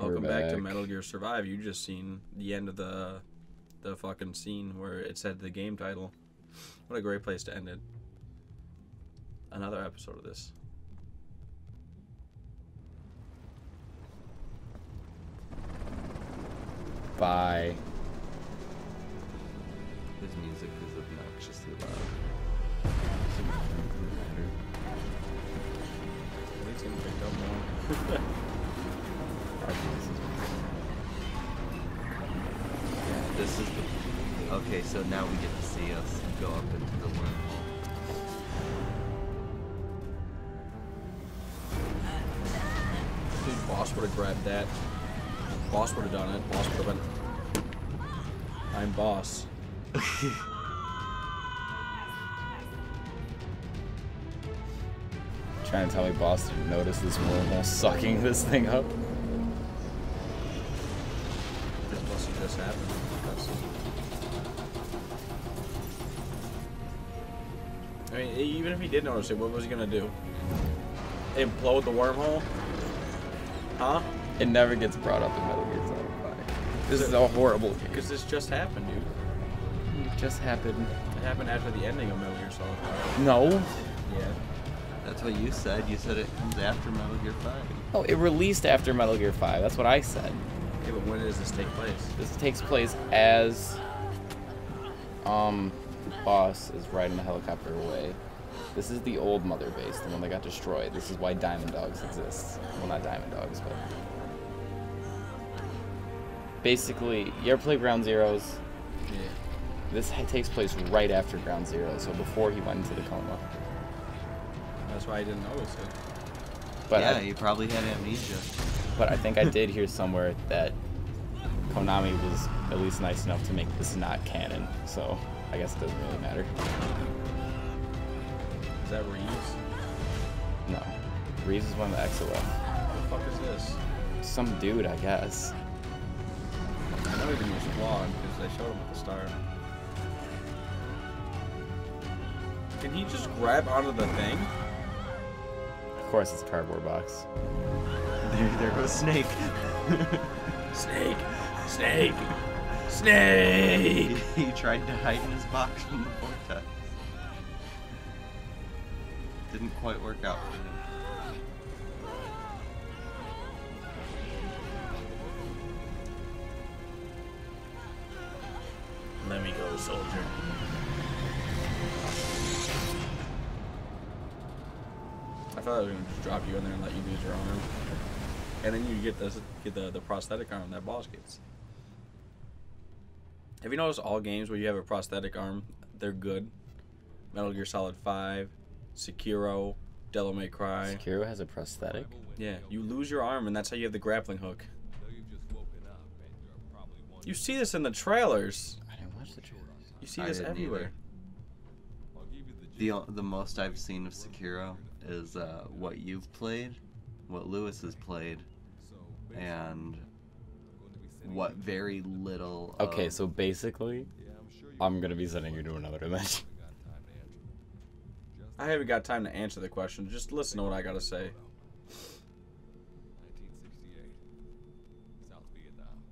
Welcome back. to. Metal Gear Survive. You just seen the end of the the fucking scene where it said the game title. What a great place to end it. Another episode of this. Bye. His music is obnoxiously loud. So it doesn't matter. At least getting picked up more. Yeah, this is the. Okay, so now we get to see us go up into the wormhole. Dude, boss would have grabbed that. Boss would have done it. Boss would have been. I'm boss. Trying to tell me boss didn't notice this wormhole sucking this thing up. Just happened. I mean, even if he did notice it, what was he gonna do? Implode the wormhole? Huh? It never gets brought up in Metal Gear Solid 5. This is a horrible game. Because this just happened, dude. It just happened. It happened after the ending of Metal Gear Solid 5. No. Yeah. That's what you said. You said it comes after Metal Gear 5. Oh, it released after Metal Gear 5. That's what I said. Yeah, but when does this take place? This takes place as um boss is riding a helicopter away. This is the old mother base, the one that got destroyed. This is why Diamond Dogs exists. Well, not Diamond Dogs, but basically, you ever play Ground Zeroes? Yeah. This takes place right after Ground Zero, so before he went into the coma. That's why I didn't notice it. But yeah, I, you probably had amnesia. But I think I did hear somewhere that Konami was at least nice enough to make this not canon. So I guess it doesn't really matter. Is that Reeves? No, Reeves is one of the XOF. What the fuck is this? Some dude, I guess. I know he was flawed because they showed him at the start. Can he just grab onto the thing? Of course, it's a cardboard box. There, there goes Snake. Snake! Snake! Snake! he, he tried to hide in his box from the vortex. Didn't quite work out for him. Let me go, soldier. I thought I was gonna just drop you in there and let you lose your arm, and then you get this get the the prosthetic arm that boss gets. Have you noticed all games where you have a prosthetic arm, they're good? Metal Gear Solid Five, Sekiro, Devil May Cry. Sekiro has a prosthetic. Yeah, you lose your arm, and that's how you have the grappling hook. You see this in the trailers. I didn't watch the trailers. You see this didn't everywhere. The the most I've seen of Sekiro is uh, what you've played, what Lewis has played, and what very little. Okay, so basically, I'm gonna be sending you to another dimension. I haven't got time to answer the question. Just listen to what I gotta say. 1968, South Vietnam.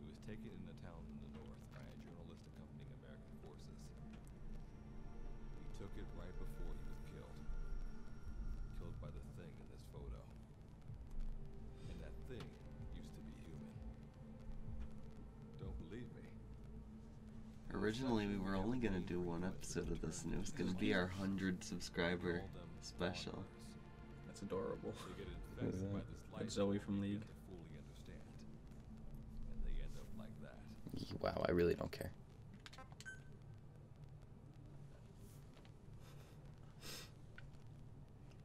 He was thing used to be human. Don't believe me? Originally, we were only gonna do one episode of this, and it was gonna be our hundred subscriber special. That's adorable. They get Who's infected that? by this light That's Zoe from League. to fully understand. And they end up like that. Wow, I really don't care.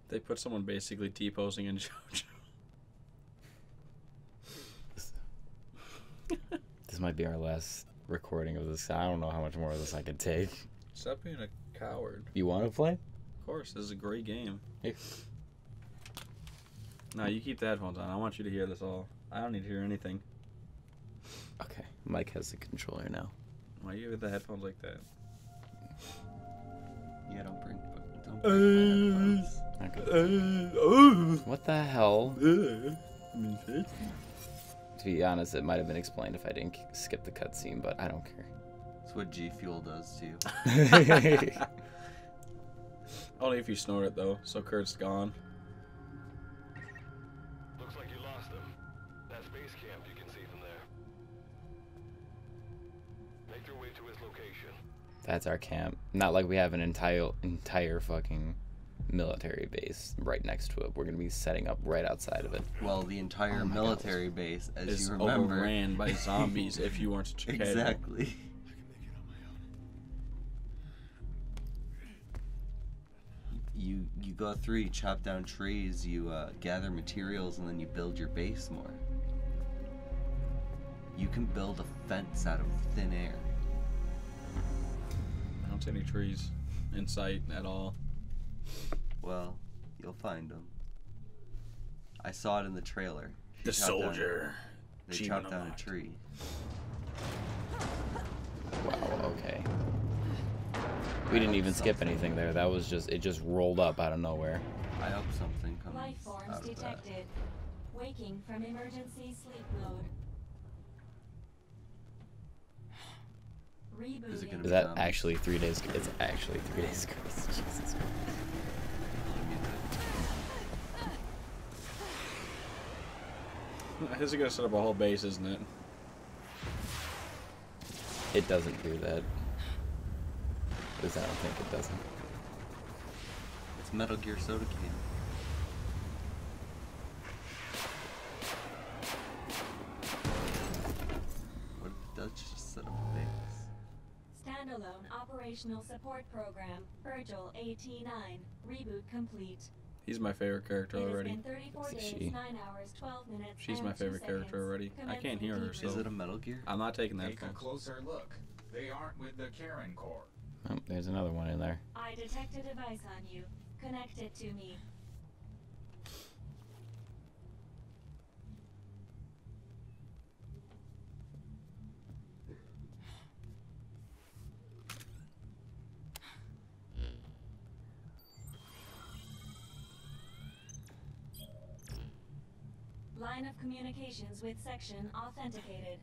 They put someone basically T posing in JoJo. Might be our last recording of this. I don't know how much more of this I can take. Stop being a coward. You want to play? Of course, this is a great game. Here. No, you keep the headphones on. I want you to hear this all. I don't need to hear anything. Okay, Mike has the controller now. Why are you with the headphones like that? Yeah, don't bring. Don't bring my uh, headphones. Okay. Uh, uh. What the hell? To be honest, it might have been explained if I didn't skip the cutscene, but I don't care. That's what G Fuel does to you. Only if you snort it though. So Kurt's gone. Looks like you lost him. That's base camp you can see from there. Make your way to his location. That's our camp. Not like we have an entire entire fucking military base right next to it. We're gonna be setting up right outside of it. Well, the entire Oh my God. military base, as Is you remember, overran by zombies if you weren't such a casual. exactly. You you go through, you chop down trees, you uh, gather materials, and then you build your base more. You can build a fence out of thin air. I don't see any trees in sight at all. Well, you'll find them. I saw it in the trailer. She The chopped down- soldier. they achievement chopped down a tree. Wow. Okay. We didn't even skip anything there. That was just it. Just rolled up out of nowhere. I hope something comes Life forms out of that. detected. Waking from emergency sleep mode. Is it gonna Is be that zombies? actually three days? It's actually three days. Grace. Jesus. This is gonna set up a whole base, isn't it? It doesn't do that. At least I don't think it doesn't. It's Metal Gear Soda Can. Operational support program. Virgil AT9. Reboot complete. He's my favorite character already. 34 days, she? 9 hours, 12 minutes. She's my favorite character already. I can't hear her, Commencing So- Is it a Metal Gear? I'm not taking that Take a closer look. They aren't with the Charon Corps. Oh, there's another one in there. I detect a device on you. Connect it to me. Communications with section authenticated.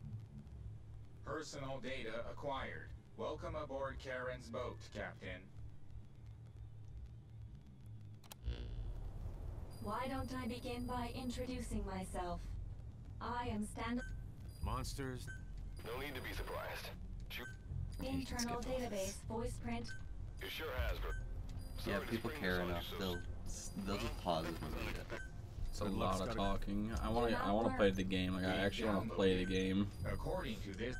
Personal data acquired. Welcome aboard Charon's boat, Captain. Why don't I begin by introducing myself? I am stand Monsters. No need to be surprised. Shoot. Okay, you can internal skip this. database voice print. You sure has, bro. Yeah, Sorry to people care this on you enough. so They'll they'll just pause it and read it. It's a lot of talking. I want to. I want to play the game. Like I actually want to play the game. According to this,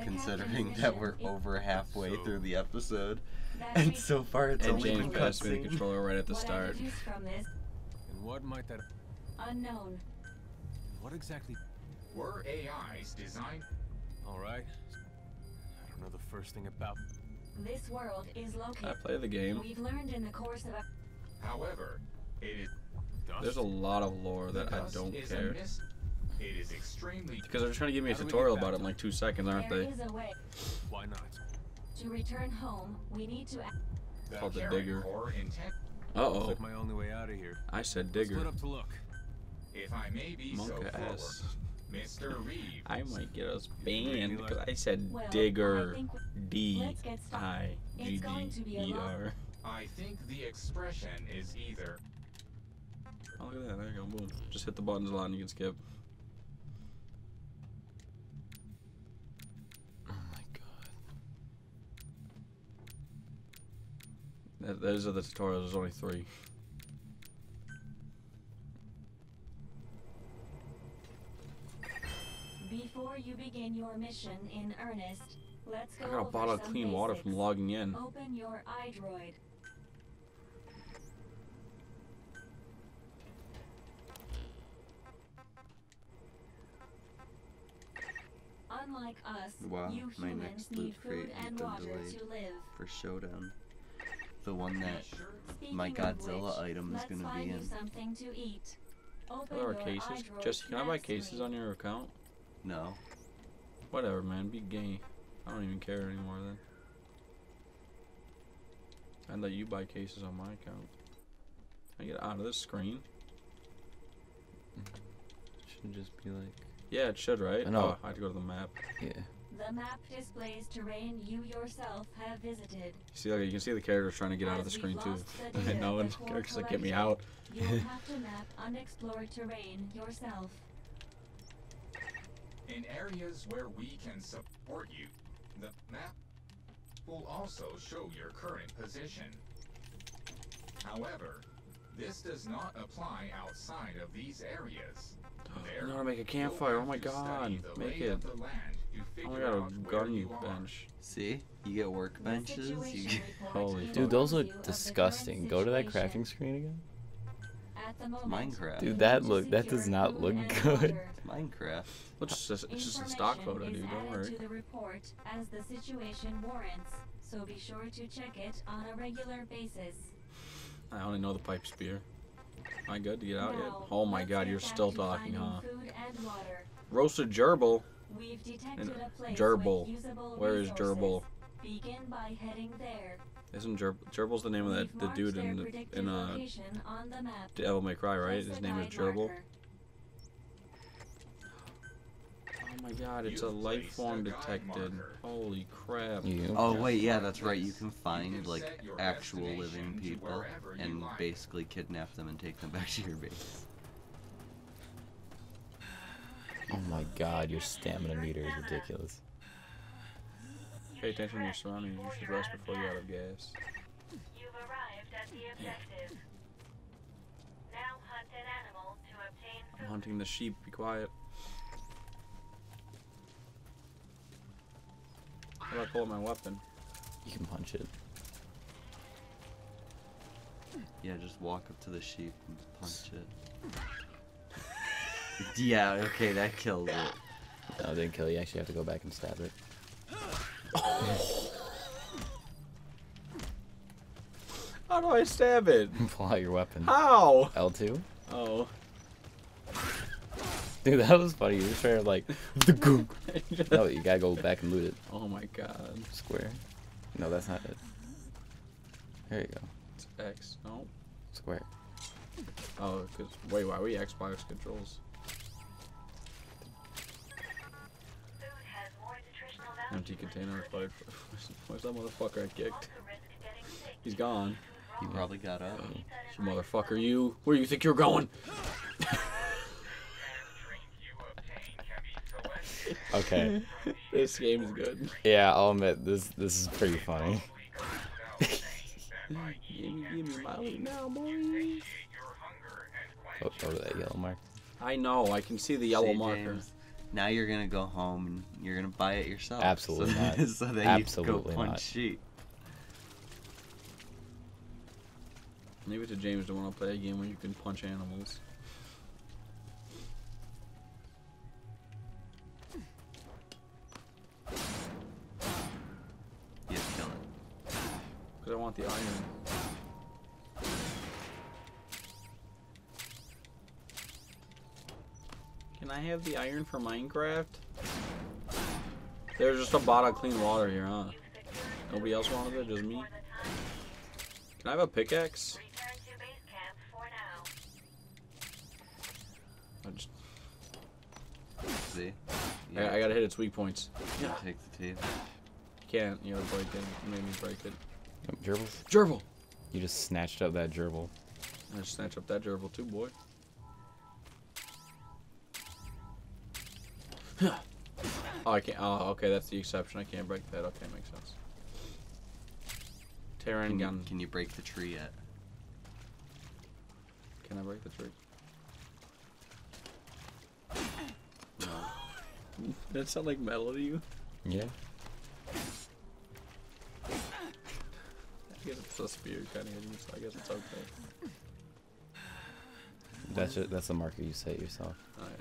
Considering that we're over halfway So- through the episode, and so far it's And only James been passed me the controller right at the what start. deduce from this And what might that? unknown. What exactly? were AIs designed All right. I don't know the first thing about. This world is located. I play the game. We've learned in the course of a However, it is Dust? There's a lot of lore that I don't care. It is extremely Because they're trying to give me a How do we get tutorial about it in like two seconds, aren't there they? is a way Why not? to return home. We need to. act- called the digger. Uh oh. like my only way out of here. I said Split digger. up to look. If I may be so Monk forward, ass. Mr. Reeves. I might get us banned because I said Well, digger. think D Let's get started. I G It's going to be G a E lot- R. I think the expression is either Oh look at that! There you go. Boom. Just hit the buttons a lot and you can skip. Oh my god. That, those are the tutorials. There's only three. Before you begin your mission in earnest, let's go I got a bottle of clean water from logging in. Open your iDroid. Unlike us, Wow, you my humans next need loot food crate has and water delayed. to live. for Showdown. The one that Speaking my Godzilla which, item is gonna be in. something to eat. Open What are your cases? iDroid Jesse, can I buy cases on your account? no. Whatever, man. Be gay. I don't even care anymore then. And let you buy cases on my account. Can I get out of this screen? Mm-hmm. Should just be like, Yeah, it should, right? I know. Oh, I have to go to the map. yeah. The map displays terrain you yourself have visited. See, like, you can see the characters trying to get out of the screen too. lost the I data know, and characters like get me out. You will have to map unexplored terrain yourself. In areas where we can support you, the map will also show your current position. However, this does not apply outside of these areas. I want to make a campfire. Oh my god. Make it. Oh my god, a gun bench. See, you get workbenches. You get... Holy Dude, those informs look you of the current disgusting. Go to that crafting screen again. At Minecraft. Dude, that to look- that does not look good. water. Minecraft. It's just, it's just a stock photo, Information dude. Don't worry. to the report as the situation warrants, so be sure to check it on a regular basis. I only know the pipe spear. Am I good to get out yet? Oh my god, you're still talking, huh? Food and water. Roasted gerbil. We've detected And a place gerbil. Where is gerbil? Begin by heading there. Isn't Ger- gerbil's the name of that the dude in the, in uh on the map. Devil May Cry, right? His name is Gerbil. marker. Oh my god, it's a You've life form detected. Holy crap. You. Oh, oh wait, yeah, that's right. You can find like actual living people and like. basically kidnap them and take them back to your base. Oh my god, your stamina meter is ridiculous. Pay attention to your surroundings. You should rest before you're out of gas. You've arrived at the objective. Now hunt an animal to obtain I'm hunting the sheep. Be quiet. How do I pull out my weapon? You can punch it. Yeah, just walk up to the sheep and punch it. yeah, okay, that killed it. No, it didn't kill you. You actually have to go back and stab it. How do I stab it? Pull out your weapon. How? L2? Oh. Dude, that was funny. You were trying to like, the gook. No, you gotta go back and loot it. oh my god. Square. No, that's not it. There you go. It's X. No. Square. Oh, cause wait, why are we Xbox controls? Food has more nutritional value Empty container. Fight. Where's that motherfucker I kicked? to risk getting sick. He's gone. He probably got up. Oh, you motherfucker, you. Where do you think you're going? Okay. this game's good. Yeah, I'll admit this. This is pretty funny. gimme, gimme Molly now, boys. Go, go to that yellow mark. I know. I can see the yellow See, marker. James, now you're gonna go home and you're gonna buy it yourself. Absolutely so, not. so that Absolutely you can go punch not. sheep. Maybe to James to want to play a game where you can punch animals. Because I want the iron. Can I have the iron for Minecraft? There's just a bottle of clean water here, huh? Nobody else wanted it, just me? Can I have a pickaxe? Return to base camp for now. I, just, See? I, I gotta hit its weak points. Yeah. Take the. You can't, you gotta break it. You made me break it. Yep, Gerbils. Gerbil! You just snatched up that gerbil. I just snatch up that gerbil too, boy. oh, I can't. Oh, okay, that's the exception. I can't break that. Okay, makes sense. Terran Can you, gun. can you break the tree yet? Can I break the tree? No. Did it sound like metal to you? Yeah. I guess it's a spear kind of hitting me, so I guess it's okay. That's it. That's the marker you set yourself. Oh, Alright.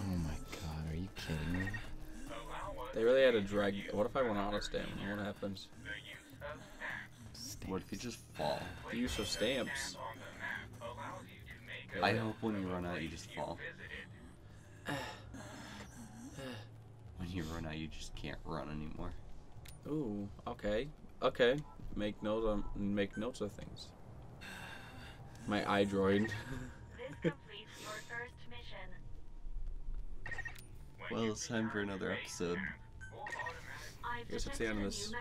Oh my god, are you kidding me? They really had to drag. What if I run out of stamina? What happens? What if you just fall? The use of stamps. I hope when you run out, you just fall. When you run out, you just can't run anymore. Ooh, okay. Okay, make notes of make notes of things. My iDroid. This completes your first mission. Well, it's time for another episode. I've Guess it's the end of this. new